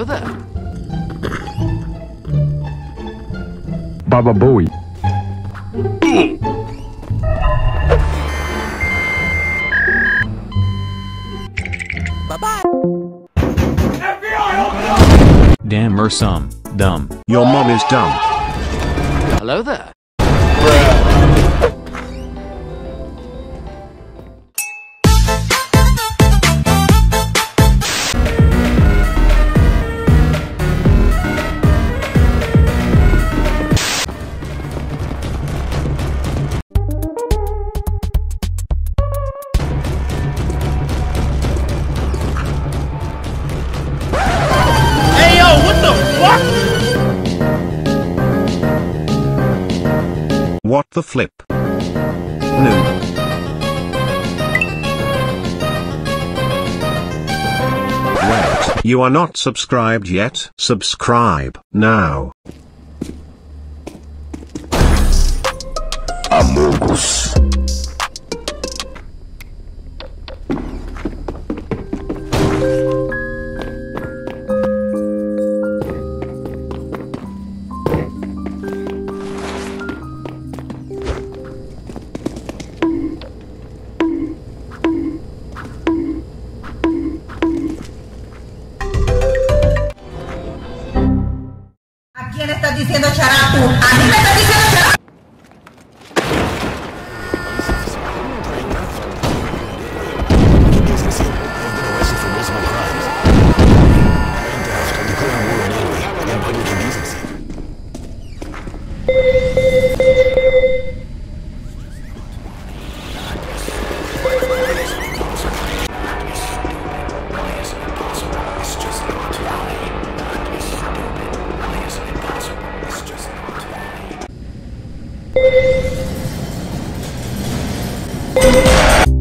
Hello there. Baba Booey. Bye-bye. Damn or some, dumb. Your mom is dumb. Hello there. What the flip? No. Wait, you are not subscribed yet? Subscribe, now. Amogus. ¿A diciendo charapu? ¿A mí me estás diciendo you